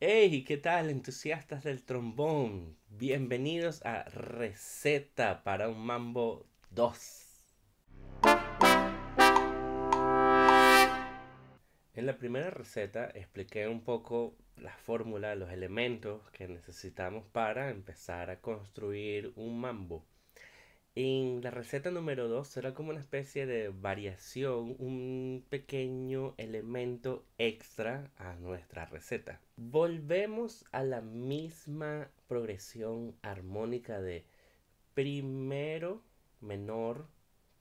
Hey, ¿qué tal entusiastas del trombón? Bienvenidos a Receta para un Mambo 2. En la primera receta expliqué un poco la fórmula, los elementos que necesitamos para empezar a construir un mambo. En la receta número 2 será como una especie de variación, un pequeño elemento extra a nuestra receta. Volvemos a la misma progresión armónica de primero menor,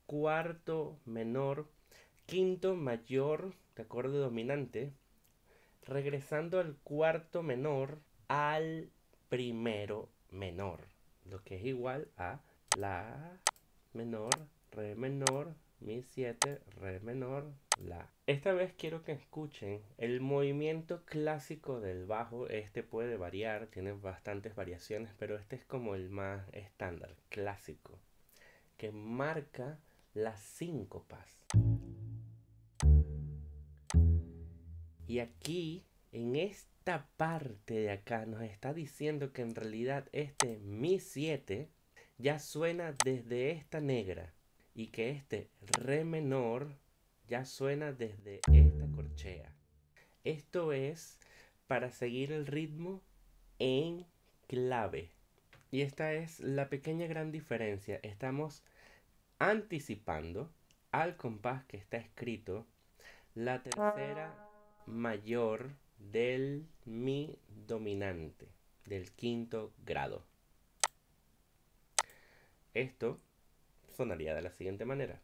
cuarto menor, quinto mayor de acorde dominante, regresando al cuarto menor al primero menor, lo que es igual a la menor, re menor, mi 7, re menor, la. Esta vez quiero que escuchen el movimiento clásico del bajo. Este puede variar, tiene bastantes variaciones, pero este es como el más estándar, clásico, que marca las síncopas. Y aquí, en esta parte de acá, nos está diciendo que en realidad este Mi 7 ya suena desde esta negra y que este re menor ya suena desde esta corchea. Esto es para seguir el ritmo en clave. Y esta es la pequeña gran diferencia. Estamos anticipando al compás que está escrito la tercera mayor del mi dominante del quinto grado. Esto sonaría de la siguiente manera.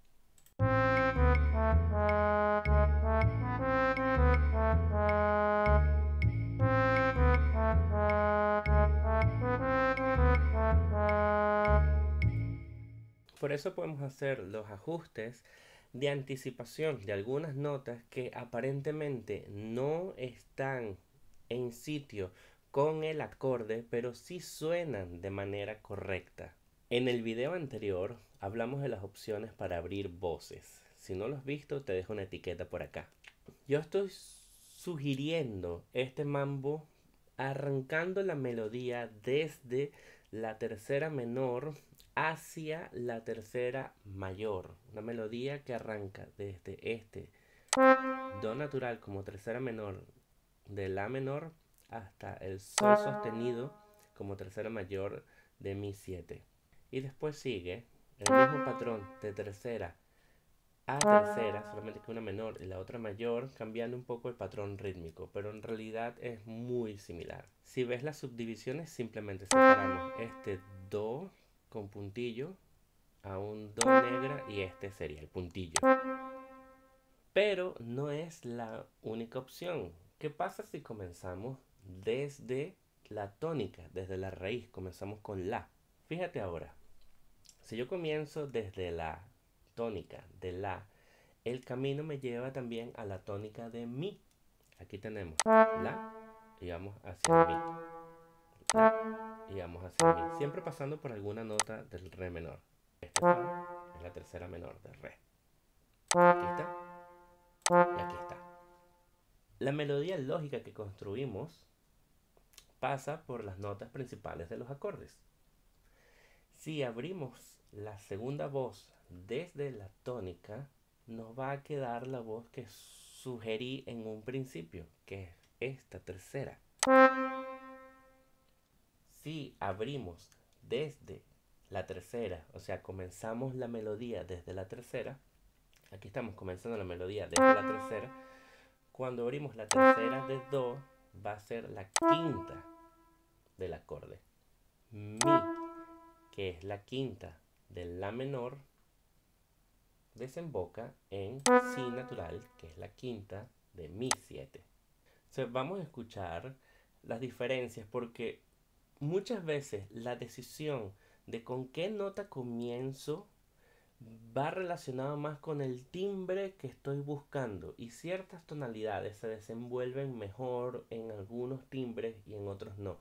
Por eso podemos hacer los ajustes de anticipación de algunas notas que aparentemente no están en sitio con el acorde, pero sí suenan de manera correcta. En el video anterior hablamos de las opciones para abrir voces. Si no lo has visto, te dejo una etiqueta por acá. Yo estoy sugiriendo este mambo arrancando la melodía desde la tercera menor hacia la tercera mayor. Una melodía que arranca desde este do natural como tercera menor de la menor hasta el sol sostenido como tercera mayor de mi 7. Y después sigue el mismo patrón de tercera a tercera, solamente que una menor y la otra mayor, cambiando un poco el patrón rítmico, pero en realidad es muy similar. Si ves las subdivisiones, simplemente separamos este do con puntillo a un do negra y este sería el puntillo. Pero no es la única opción. ¿Qué pasa si comenzamos desde la tónica, desde la raíz? Comenzamos con la. Fíjate ahora, si yo comienzo desde la tónica de la, el camino me lleva también a la tónica de mi. Aquí tenemos la y vamos hacia mi. La y vamos hacia mi. Siempre pasando por alguna nota del re menor. Esta es la tercera menor del re. Aquí está. Y aquí está. La melodía lógica que construimos pasa por las notas principales de los acordes. Si abrimos la segunda voz desde la tónica, nos va a quedar la voz que sugerí en un principio, que es esta tercera. Si abrimos desde la tercera, o sea, comenzamos la melodía desde la tercera, aquí estamos comenzando la melodía desde la tercera, cuando abrimos la tercera de Do, va a ser la quinta del acorde. Mi que es la quinta de La menor, desemboca en Si natural, que es la quinta de Mi 7. vamos a escuchar las diferencias porque muchas veces la decisión de con qué nota comienzo va relacionado más con el timbre que estoy buscando y ciertas tonalidades se desenvuelven mejor en algunos timbres y en otros no.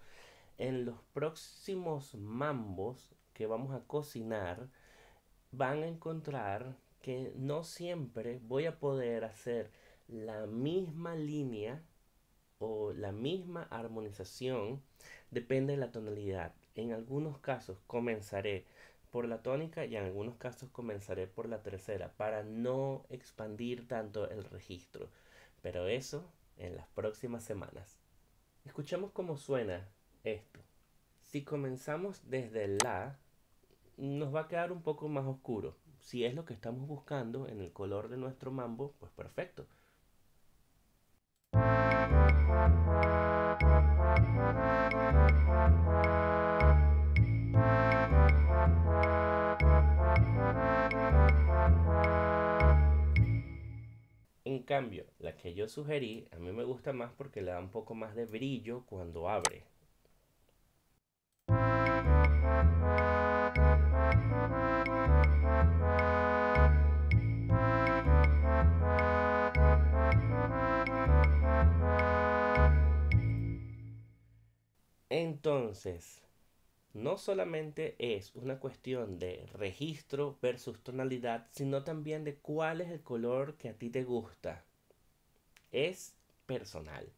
En los próximos mambos que vamos a cocinar, van a encontrar que no siempre voy a poder hacer la misma línea o la misma armonización depende de la tonalidad. En algunos casos comenzaré por la tónica y en algunos casos comenzaré por la tercera para no expandir tanto el registro. Pero eso en las próximas semanas. Escuchemos cómo suena esto. Si comenzamos desde la, nos va a quedar un poco más oscuro. Si es lo que estamos buscando en el color de nuestro mambo, pues perfecto. En cambio, la que yo sugerí, a mí me gusta más porque le da un poco más de brillo cuando abre. Entonces, no solamente es una cuestión de registro versus tonalidad, sino también de cuál es el color que a ti te gusta. Es personal.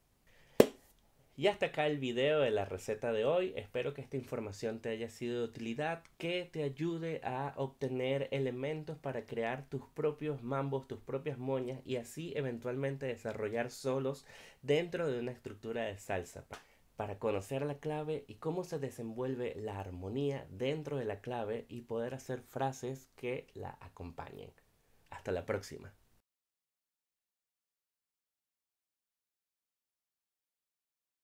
Y hasta acá el video de la receta de hoy. Espero que esta información te haya sido de utilidad, que te ayude a obtener elementos para crear tus propios mambos, tus propias moñas y así eventualmente desarrollar solos dentro de una estructura de salsa para conocer la clave y cómo se desenvuelve la armonía dentro de la clave y poder hacer frases que la acompañen. Hasta la próxima.